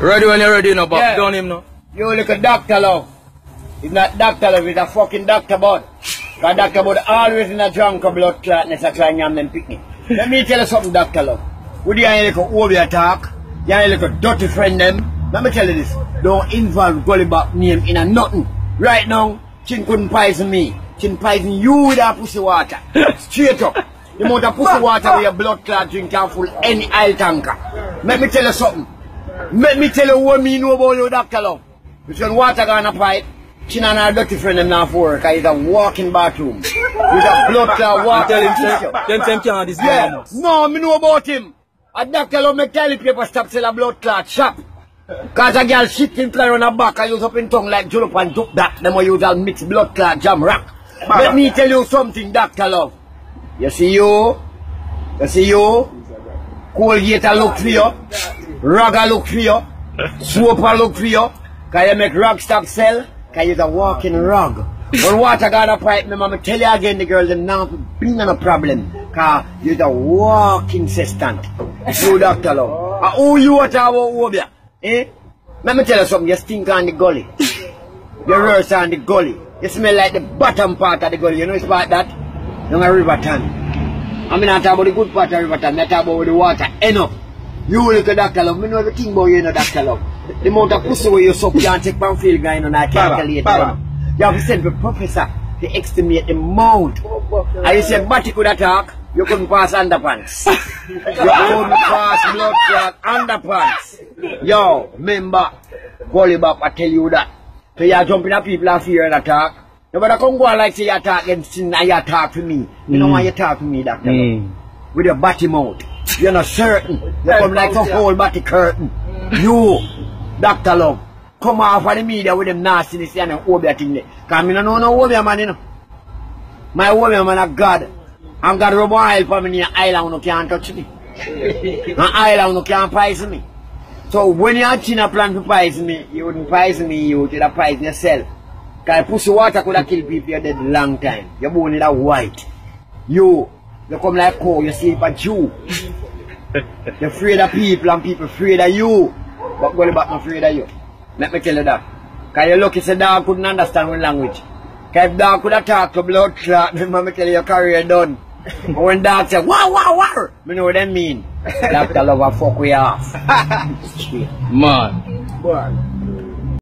Ready when you're ready now, but Yeah. down him now. You look a doctor love. He's not doctor love, he's a fucking doctor bud. Cause doctor bud always in a drunk of blood clotness a try and them picnic. Let me tell you something, doctor love. Would you like a over attack? You like a dirty friend them. Let me tell you this. Don't involve Gully Bop name in a nothing. Right now, Chin couldn't poison me. Chin poison you with that pussy water. Straight up. The amount of pussy water with your blood clot drink can full any oil tanker. Let me tell you something. Let me tell you what me know about you, Dr. Love. Because when water gonna pipe, Chin and her dirty friend them now for work. It's a walking bathroom. With a blood clot water. Tell him, them them can't this Yeah. No, me know about him. A doctor love make toilet paper stop sell a blood clot shop. Cause a girl shit in fly on her back and use up in tongue like julep and duck that. Them will use all mixed blood clot jam rock. Let me tell you something, Doctor Love. You see you? You see you? Colgate a look for you. Rag a look for you. Soap a look for you. Cause you make rag stop sell. Cause you're a walking rag. When water got a pipe, me mama tell you again, the girl, them now bring on a problem. Cause you're the walking assistant. You Doctor Love. And who you what about over? Eh? Let me tell you something, you stink on the gully. You worse on the gully. You smell like the bottom part of the gully. You know it's about that? You're a river town. I'm not talking about the good part of the river town. I'm talking about the water. Enough. You look at that Love. Me know everything about you, know, Dr. Love. The amount of pussy where you suck, you can't take one field guy, you know, and I calculate Baba. it. You have to send the professor to estimate the amount. And you say, Batty could attack, you couldn't pass underpants. you couldn't pass blood clot underpants. Yo, remember, Gully Bop, I tell you that. So you are jumping at people and fear and attack. Nobody come go and like say you attack and sin and you attack to me. You know why you talk to me, Doctor? Mm. With your batty mouth. You're not certain. You come like a whole batty curtain. You, Doctor Love, come off of the media with them nastiness and them obeah thing there. Cause me no know no obeah man, you know. My obeah man a God. And God rub oil for me in the island who can't touch me. An island who can't poison me. So when you had China plan to poison me, you wouldn't poison me, you would have poison yourself. Cause pussy water could have killed people you dead long time. Your bone is white. You, you come like cow, you sleep at you. You're afraid of people and people afraid of you. But going back, I'm afraid of you. Let me tell you that. Cause you look, it's a dog couldn't understand one language. Cause if dog could have talked to blood clot, then me tell you your career done. But when dog say, wow, wow, wow, me know what they mean. Doctor love a fuck we off. Man. Boy.